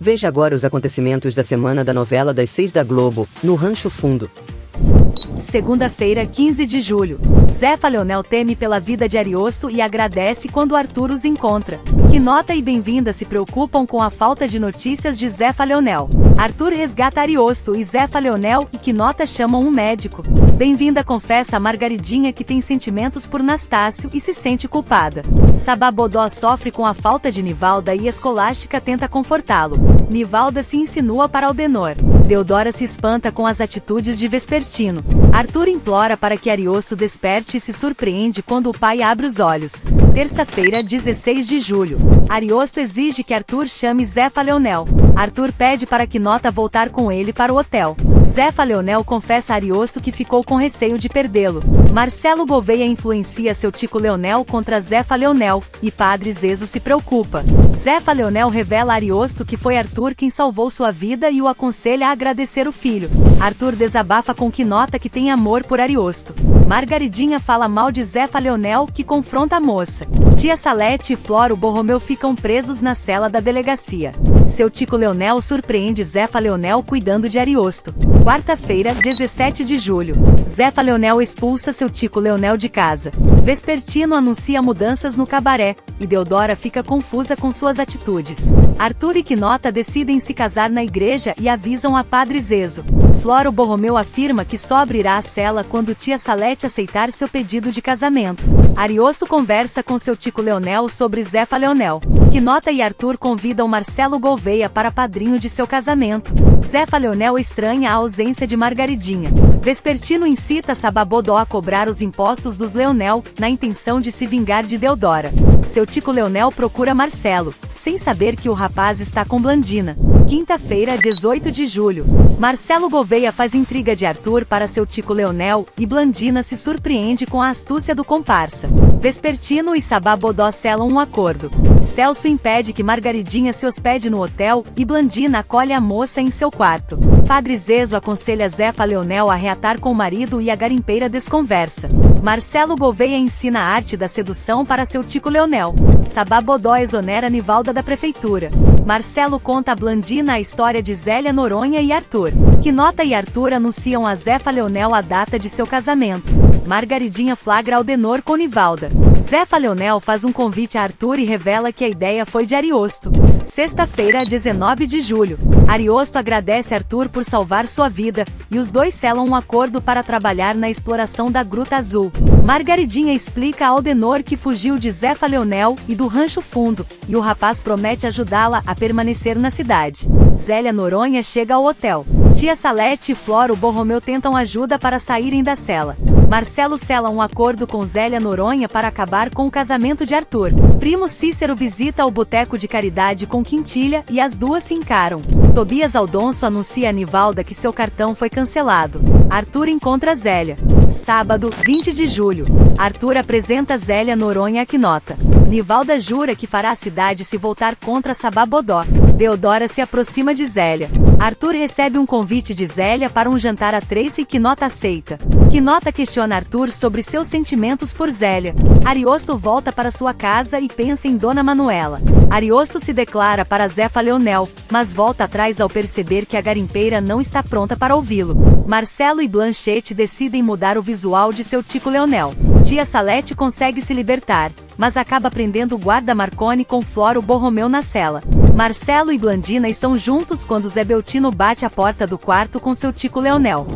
Veja agora os acontecimentos da semana da novela das seis da Globo, no Rancho Fundo. Segunda-feira, 15 de julho. Zefa Leonel teme pela vida de Ariosto e agradece quando Arthur os encontra. Quinota e Bem-vinda se preocupam com a falta de notícias de Zefa Leonel. Arthur resgata Ariosto e Zefa Leonel e Quinota chamam um médico. Bem-vinda confessa a Margaridinha que tem sentimentos por Nastácio e se sente culpada. Sababodó sofre com a falta de Nivalda e Escolástica tenta confortá-lo. Nivalda se insinua para Aldenor. Deodora se espanta com as atitudes de Vespertino. Arthur implora para que Ariosto desperte e se surpreende quando o pai abre os olhos. Terça-feira, 16 de julho. Ariosto exige que Arthur chame Zefa Leonel. Arthur pede para que Nota voltar com ele para o hotel. Zefa Leonel confessa a Ariosto que ficou com receio de perdê-lo. Marcelo Gouveia influencia seu Tico Leonel contra Zefa Leonel, e Padre Zezo se preocupa. Zefa Leonel revela a Ariosto que foi Arthur quem salvou sua vida e o aconselha a agradecer o filho. Arthur desabafa com que nota que tem amor por Ariosto. Margaridinha fala mal de Zefa Leonel, que confronta a moça. Tia Salete e Floro Borromeu ficam presos na cela da delegacia. Seu Tico Leonel surpreende Zefa Leonel cuidando de Ariosto. Quarta-feira, 17 de julho. Zefa Leonel expulsa seu Tico Leonel de casa. Vespertino anuncia mudanças no cabaré, e Deodora fica confusa com suas atitudes. Arthur e Quinota decidem se casar na igreja e avisam a Padre Zezo. Floro Borromeu afirma que só abrirá a cela quando tia Salete aceitar seu pedido de casamento. Ariosto conversa com seu Tico Leonel sobre Zefa Leonel. Quinota e Arthur convidam Marcelo Gouveia para padrinho de seu casamento. Zefa Leonel estranha a ausência de Margaridinha. Vespertino incita Sababodó a cobrar os impostos dos Leonel, na intenção de se vingar de Deodora. Seu Tico Leonel procura Marcelo, sem saber que o rapaz está com Blandina. Quinta-feira, 18 de julho. Marcelo Gouveia faz intriga de Arthur para seu Tico Leonel, e Blandina se surpreende com a astúcia do comparsa. Vespertino e Sababodó selam um acordo. Celso impede que Margaridinha se hospede no hotel, e Blandina acolhe a moça em seu quarto. Padre Zezo aconselha Zefa Leonel a reatar com o marido e a garimpeira desconversa. Marcelo Gouveia ensina a arte da sedução para seu Tico Leonel. Sababodó exonera Nivalda da prefeitura. Marcelo conta a Blandina a história de Zélia Noronha e Arthur. Quinota e Arthur anunciam a Zefa Leonel a data de seu casamento. Margaridinha flagra Aldenor com Nivalda. Zefa Leonel faz um convite a Arthur e revela que a ideia foi de Ariosto. Sexta-feira, 19 de julho. Ariosto agradece Arthur por salvar sua vida, e os dois selam um acordo para trabalhar na exploração da Gruta Azul. Margaridinha explica a Aldenor que fugiu de Zefa Leonel e do Rancho Fundo, e o rapaz promete ajudá-la a permanecer na cidade. Zélia Noronha chega ao hotel. Tia Salete e Floro Borromeu tentam ajuda para saírem da cela. Marcelo sela um acordo com Zélia Noronha para acabar com o casamento de Arthur. Primo Cícero visita o boteco de caridade com Quintilha e as duas se encaram. Tobias Aldonso anuncia a Nivalda que seu cartão foi cancelado. Arthur encontra Zélia. Sábado, 20 de julho. Arthur apresenta Zélia Noronha a Quinota. Nivalda jura que fará a cidade se voltar contra Sababodó. Deodora se aproxima de Zélia. Arthur recebe um convite de Zélia para um jantar a Tracy e Quinota aceita. Quinota questiona Arthur sobre seus sentimentos por Zélia. Ariosto volta para sua casa e pensa em Dona Manuela. Ariosto se declara para Zefa Leonel, mas volta atrás ao perceber que a garimpeira não está pronta para ouvi-lo. Marcelo e Blanchette decidem mudar o visual de seu Tico Leonel. Tia Salete consegue se libertar, mas acaba prendendo o guarda Marconi com Floro Borromeu na cela. Marcelo e Blandina estão juntos quando Zé Beltino bate a porta do quarto com seu Tico Leonel.